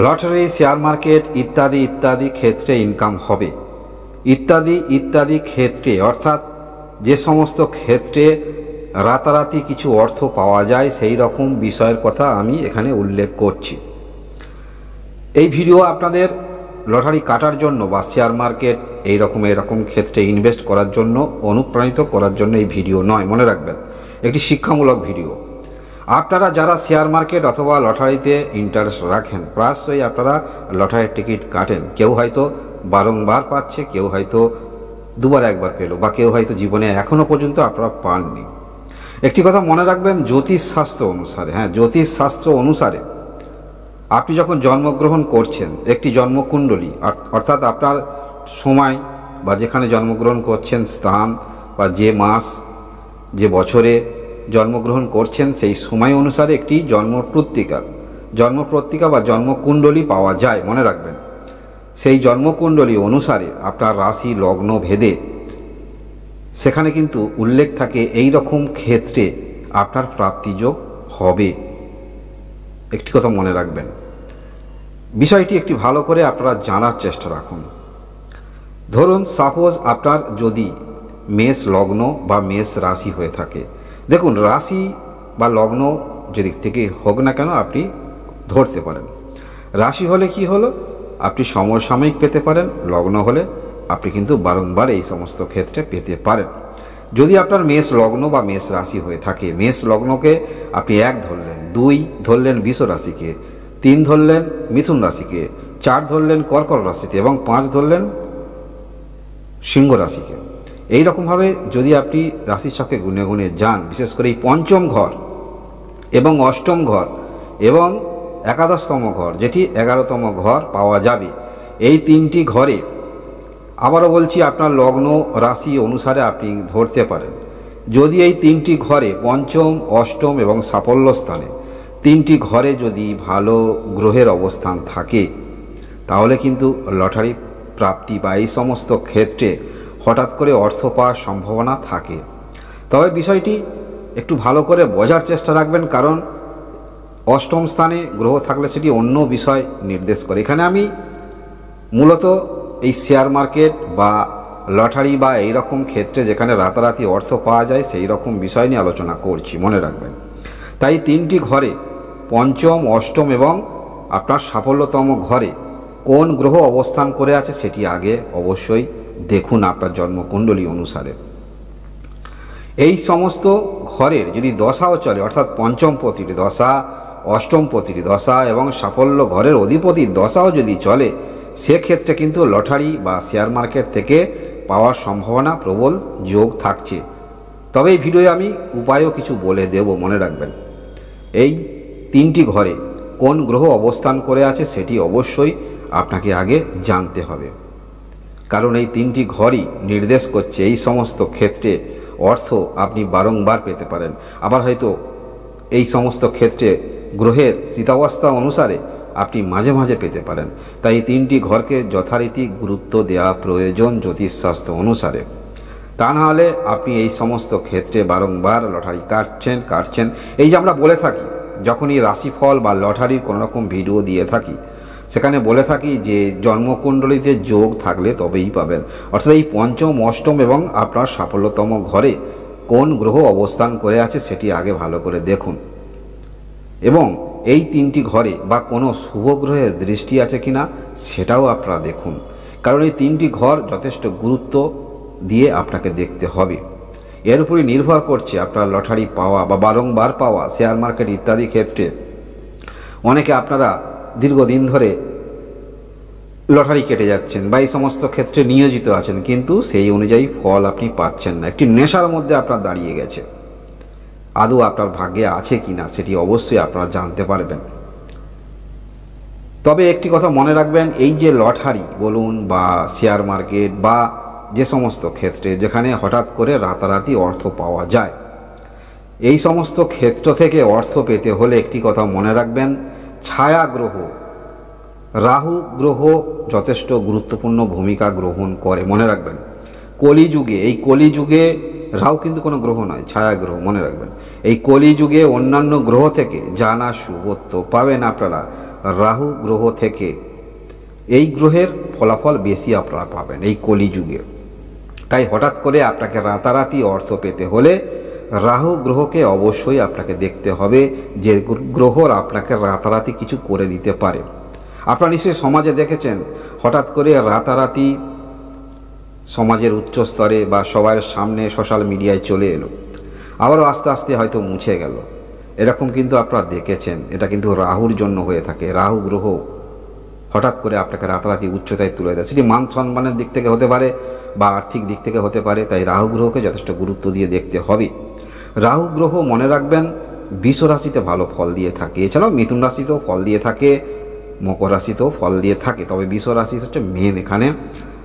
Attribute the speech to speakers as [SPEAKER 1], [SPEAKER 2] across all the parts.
[SPEAKER 1] Lottery, share market, ইত্যাদি ইত্যাদি ক্ষেত্রে ইনকাম হবে। ইত্যাদি ইত্যাদি ক্ষেত্রে, অর্থাৎ যে সমস্ত ক্ষেত্রে রাতারাতি কিছু অর্থ পাওয়া যায়, সেই রকম বিষয়ের কথা আমি এখানে উল্লেখ করছি। এই ভিডিও আপনাদের লটারি কাটার জন্য বা শেয়ার মার্কেট এই রকম এরকম ক্ষেত্রে ইনভেস্ট করার জন্য, অনুপ্রাণিত করার জন্য এই ভিডিও নয়। মনে রাখবেন, একটি শিক্ষামূলক ভিডিও আপনারা যারা শেয়ার মার্কেট অথবা লটারিতে ইন্টারেস্ট রাখেন, প্রায়শই আপনারা লটারির টিকিট কাটেন। কেউ হয়তো বারংবার পাচ্ছে, কেউ হয়তো দুবার একবার পেল, বা কেউ হয়তো জীবনে এখনও পর্যন্ত আপনারা পাননি। একটি কথা মনে রাখবেন, জ্যোতিষ শাস্ত্র অনুসারে হ্যাঁ জ্যোতিষ শাস্ত্র অনুসারে আপনি যখন জন্মগ্রহণ করছেন, একটি জন্মকুণ্ডলী অর্থাৎ আপনার সময় বা যেখানে জন্মগ্রহণ করছেন, স্থান বা যে মাস, যে বছরে জন্মগ্রহণ করছেন সেই সময় অনুসারে একটি জন্মপত্রিকা জন্মপত্রিকা বা জন্মকুণ্ডলী পাওয়া যায়, মনে রাখবেন। সেই জন্মকুণ্ডলী অনুসারে আপনার রাশি, লগ্ন, ভেদে সেখানে কিন্তু উল্লেখ থাকে এই রকম ক্ষেত্রে আপনার প্রাপ্তিযোগ হবে। একটি কথা মনে রাখবেন। বিষয়টি একটি ভালো করে আপনারা জানার চেষ্টা রাখুন। ধরুন সাপোজ আপনার যদি মেষ লগ্ন বা মেষ রাশি হয়ে থাকে দেখুন, রাশি বা লগ্ন যেদিক থেকে হোক না কেন আপনি ধরতে পারেন। রাশি হলে কি হলো? আপনি সমসাময়িক পেতে পারেন, লগ্ন হলে আপনি কিন্তু বারংবার এই সমস্ত ক্ষেত্রে পেতে পারেন। যদি আপনার মেষ লগ্ন বা মেষ রাশি হয়ে থাকে, মেষ লগ্নকে আপনি এক ধরলেন, দুই ধরলেন বিষ রাশিকে, তিন ধরলেন মিথুন রাশিকে, চার ধরলেন কর্কট রাশিতে এবং পাঁচ ধরলেন সিংহ রাশিকে। এই রকমভাবে যদি আপনি রাশির চক্রে গুনে গুনে যান, বিশেষ করে এই পঞ্চম ঘর এবং অষ্টম ঘর এবং একাদশতম ঘর, যেটি এগারোতম ঘর পাওয়া যাবে, এই তিনটি ঘরে আবারও বলছি আপনার লগ্ন রাশি অনুসারে আপনি ধরতে পারেন। যদি এই তিনটি ঘরে পঞ্চম, অষ্টম এবং সাফল্য স্থানে তিনটি ঘরে যদি ভালো গ্রহের অবস্থান থাকে, তাহলে কিন্তু লটারি প্রাপ্তি বা এই সমস্ত ক্ষেত্রে হঠাৎ করে অর্থ পাওয়ার সম্ভাবনা থাকে। তবে বিষয়টি একটু ভালো করে বোঝার চেষ্টা রাখবেন, কারণ অষ্টম স্থানে গ্রহ থাকলে সেটি অন্য বিষয় নির্দেশ করে। এখানে আমি মূলত এই শেয়ার মার্কেট বা লটারি বা এই রকম ক্ষেত্রে যেখানে রাতারাতি অর্থ পাওয়া যায় সেই রকম বিষয় নিয়ে আলোচনা করছি, মনে রাখবেন। তাই তিনটি ঘরে, পঞ্চম, অষ্টম এবং আপনার সাফল্যতম ঘরে কোন গ্রহ অবস্থান করে আছে সেটি আগে অবশ্যই দেখুন আপনার জন্মকুণ্ডলী অনুসারে। এই সমস্ত ঘরের যদি দশাও চলে, অর্থাৎ পঞ্চম পতির দশা, অষ্টম পতির দশা এবং সাফল্য ঘরের অধিপতির দশাও যদি চলে, সেক্ষেত্রে কিন্তু লটারি বা শেয়ার মার্কেট থেকে পাওয়ার সম্ভাবনা প্রবল যোগ থাকছে। তবে এই ভিডিওয়ে আমি উপায়ও কিছু বলে দেব, মনে রাখবেন। এই তিনটি ঘরে কোন গ্রহ অবস্থান করে আছে সেটি অবশ্যই আপনাকে আগে জানতে হবে। কারণ এই তিনটি ঘরই নির্দেশ করছে এই সমস্ত ক্ষেত্রে অর্থ আপনি বারংবার পেতে পারেন। আবার হয়তো এই সমস্ত ক্ষেত্রে গ্রহের শীতাবস্থা অনুসারে আপনি মাঝে মাঝে পেতে পারেন। তাই তিনটি ঘরকে যথারীতি গুরুত্ব দেওয়া প্রয়োজন জ্যোতিষশাস্ত্র অনুসারে। তা না হলে আপনি এই সমস্ত ক্ষেত্রে বারংবার লটারি কাটছেন কাটছেন। এই যে আমরা বলে থাকি, যখনই রাশিফল বা লটারির কোনো রকম ভিডিও দিয়ে থাকি সেখানে বলে থাকি যে জন্মকুণ্ডলীতে যোগ থাকলে তবেই পাবেন। অর্থাৎ এই পঞ্চম, অষ্টম এবং আপনার সাফল্যতম ঘরে কোন গ্রহ অবস্থান করে আছে সেটি আগে ভালো করে দেখুন। এবং এই তিনটি ঘরে বা কোনো শুভ গ্রহের দৃষ্টি আছে কিনা সেটাও আপনারা দেখুন। কারণ এই তিনটি ঘর যথেষ্ট গুরুত্ব দিয়ে আপনাকে দেখতে হবে। এর উপরে নির্ভর করছে আপনার লটারি পাওয়া বা বারংবার পাওয়া শেয়ার মার্কেট ইত্যাদি ক্ষেত্রে। অনেকে আপনারা দীর্ঘদিন ধরে লটারি কেটে যাচ্ছেন বা এই সমস্ত ক্ষেত্রে নিয়োজিত আছেন, কিন্তু সেই অনুযায়ী ফল আপনি পাচ্ছেন না। একটি নেশার মধ্যে আপনার দাঁড়িয়ে গেছে। আদৌ আপনার ভাগ্যে আছে কি না সেটি অবশ্যই আপনারা জানতে পারবেন। তবে একটি কথা মনে রাখবেন, এই যে লটারি বলুন বা শেয়ার মার্কেট বা যে সমস্ত ক্ষেত্রে যেখানে হঠাৎ করে রাতারাতি অর্থ পাওয়া যায়, এই সমস্ত ক্ষেত্র থেকে অর্থ পেতে হলে একটি কথা মনে রাখবেন ছায়া গ্রহ রাহু গ্রহ যথেষ্ট গুরুত্বপূর্ণ ভূমিকা গ্রহণ করে, মনে রাখবেন। কলিযুগে, এই কলিযুগে রাহু কিন্তু কোনো গ্রহ নয় ছায়া গ্রহ মনে রাখবেন। এই কলিযুগে অন্যান্য গ্রহ থেকে জানা শুভত্ব পাবেন আপনারা। রাহু গ্রহ থেকে এই গ্রহের ফলাফল বেশি আপনারা পাবেন, এই কলিযুগে। তাই হঠাৎ করে আপনাকে রাতারাতি অর্থ পেতে হলে রাহু গ্রহকে অবশ্যই আপনাকে দেখতে হবে যে গ্রহর আপনাকে রাতারাতি কিছু করে দিতে পারে। আপনারা নিশ্চয়ই সমাজে দেখেছেন, হঠাৎ করে রাতারাতি সমাজের উচ্চ স্তরে বা সবার সামনে সোশ্যাল মিডিয়ায় চলে এলো। আবারও আস্তে আস্তে হয়তো মুছে গেল। এরকম কিন্তু আপনারা দেখেছেন, এটা কিন্তু রাহুর জন্য হয়ে থাকে। রাহু গ্রহ হঠাৎ করে আপনাকে রাতারাতি উচ্চতায় তুলে দেয়। সেটি মান সম্মানের দিক থেকে হতে পারে বা আর্থিক দিক থেকে হতে পারে, তাই রাহু গ্রহকে যথেষ্ট গুরুত্ব দিয়ে দেখতে হবে। রাহু গ্রহ মনে রাখবেন, বিষ রাশিতে ভালো ফল দিয়ে থাকে। এছাড়াও মিথুন রাশিতেও ফল দিয়ে থাকে, মকর রাশিতেও ফল দিয়ে থাকে, তবে বিষ রাশি হচ্ছে মেন এখানে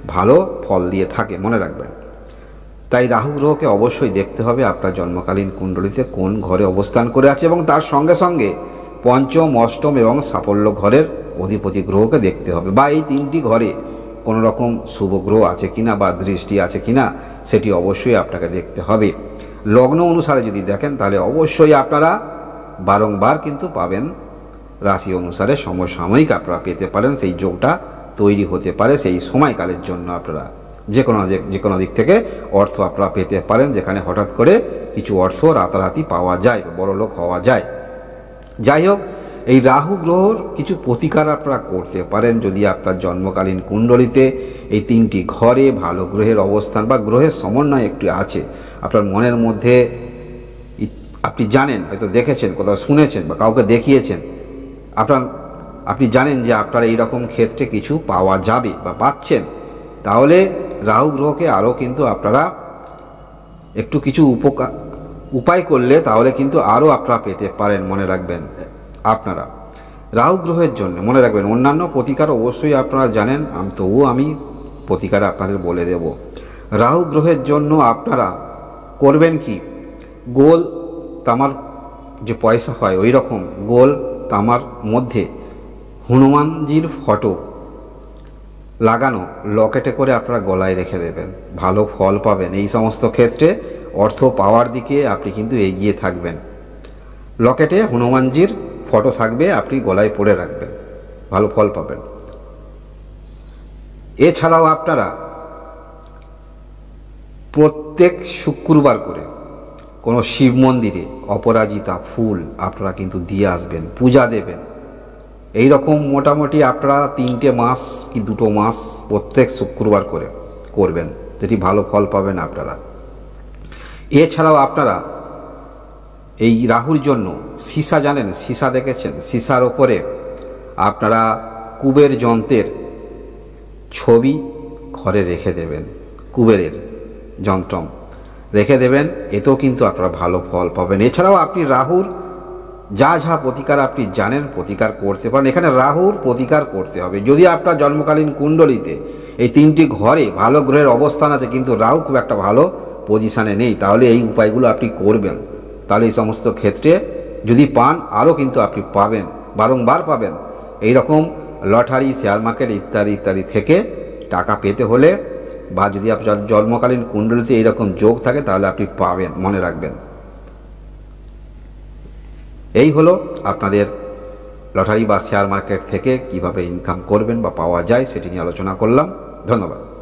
[SPEAKER 1] ভালো ফল দিয়ে থাকে, মনে রাখবেন। তাই রাহু গ্রহকে অবশ্যই দেখতে হবে আপনার জন্মকালীন কুণ্ডলিতে কোন ঘরে অবস্থান করে আছে এবং তার সঙ্গে সঙ্গে পঞ্চম, অষ্টম এবং সাফল্য ঘরের অধিপতি গ্রহকে দেখতে হবে। বা এই তিনটি ঘরে কোনো রকম শুভ গ্রহ আছে কিনা বা দৃষ্টি আছে কিনা, সেটি অবশ্যই আপনাকে দেখতে হবে। লগ্ন অনুসারে যদি দেখেন, তাহলে অবশ্যই আপনারা বারংবার কিন্তু পাবেন রাশি অনুসারে সমসাময়িক আপনারা পেতে পারেন, সেই যোগটা তৈরি হতে পারে সেই সময়কালের জন্য আপনারা। যে কোনো যে কোনো দিক থেকে অর্থ আপনারা পেতে পারেন, যেখানে হঠাৎ করে কিছু অর্থ রাতারাতি পাওয়া যায় বড় লোক হওয়া যায়। যাই হোক, এই রাহু গ্রহর কিছু প্রতিকার আপনারা করতে পারেন, যদি আপনার জন্মকালীন কুণ্ডলিতে এই তিনটি ঘরে ভালো গ্রহের অবস্থান বা গ্রহের সমন্বয় একটু আছে। আপনার মনের মধ্যে আপনি জানেন, হয়তো দেখেছেন, কোথাও শুনেছেন বা কাউকে দেখিয়েছেন। আপনার, আপনি জানেন যে আপনার এই রকম ক্ষেত্রে কিছু পাওয়া যাবে বা পাচ্ছেন। তাহলে রাহু গ্রহকে আরও কিন্তু আপনারা একটু কিছু উপকার উপায় করলে তাহলে কিন্তু আরও আপনারা পেতে পারেন মনে রাখবেন আপনারা। রাহু গ্রহের জন্য মনে রাখবেন, অন্যান্য প্রতিকার অবশ্যই আপনারা জানেন তবুও আমি প্রতিকার আপনাদের বলে দেব। রাহু গ্রহের জন্য আপনারা করবেন কি? গোল তামার যে পয়সা হয়, ওই রকম গোল তামার মধ্যে হনুমানজির ফটো লাগানো, লকেটে করে আপনারা গলায় রেখে দেবেন। ভালো ফল পাবেন। এই সমস্ত ক্ষেত্রে অর্থ পাওয়ার দিকে আপনি কিন্তু এগিয়ে থাকবেন। লকেটে হনুমানজির ফটো থাকবে, আপনি গলায় পরে রাখবেন। ভালো ফল পাবেন। এছাড়াও আপনারা প্রত্যেক শুক্রবার করে কোনো শিব মন্দিরে অপরাজিতা ফুল আপনারা কিন্তু দিয়ে আসবেন, পূজা দেবেন। এই রকম মোটামুটি আপনারা তিনটে মাস কি দুটো মাস প্রত্যেক শুক্রবার করে করবেন যেটি ভালো ফল পাবেন আপনারা। এছাড়াও আপনারা এই রাহুর জন্য সীসা জানেন, সীসা দেখেছেন? সীসার ওপরে আপনারা কুবের যন্ত্রের ছবি ঘরে রেখে দেবেন, কুবেরের। যন্ত্রম। রেখে দেবেন, এতেও কিন্তু আপনারা ভালো ফল পাবেন। এছাড়াও আপনি রাহুর যা যা প্রতিকার আপনি জানেন, প্রতিকার করতে পারেন। এখানে রাহুর প্রতিকার করতে হবে। যদি আপনার জন্মকালীন কুণ্ডলিতে এই তিনটি ঘরে ভালো গ্রহের অবস্থান আছে, কিন্তু রাহু খুব একটা ভালো পজিশানে নেই, তাহলে এই উপায়গুলো আপনি করবেন। তাহলে এই সমস্ত ক্ষেত্রে যদি পান, আরও কিন্তু আপনি পাবেন, বারংবার পাবেন। এই রকম লটারি শেয়ার মার্কেট ইত্যাদি ইত্যাদি থেকে টাকা পেতে হলে বা যদি আপনার জন্মকালীন কুণ্ডলিতে এইরকম যোগ থাকে, তাহলে আপনি পাবেন, মনে রাখবেন। এই হলো আপনাদের লটারি বা শেয়ার মার্কেট থেকে কীভাবে ইনকাম করবেন বা পাওয়া যায়, সেটি নিয়ে আলোচনা করলাম। ধন্যবাদ।